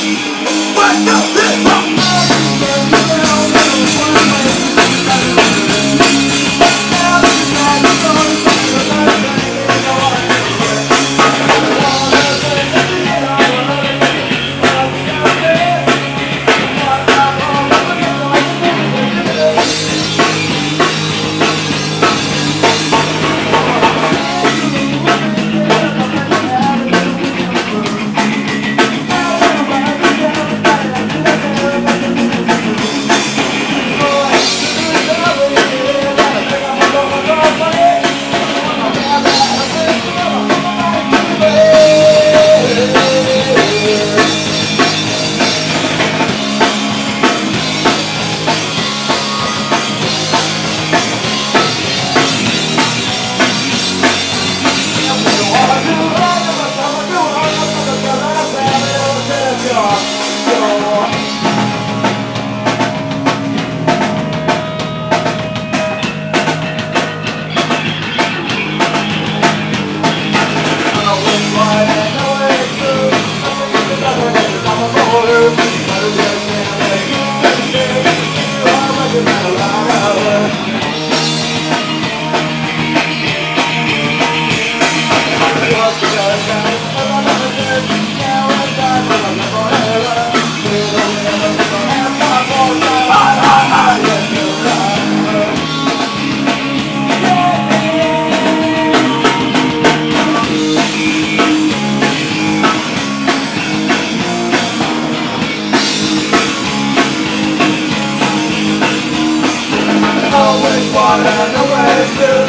What the? Wanted a way to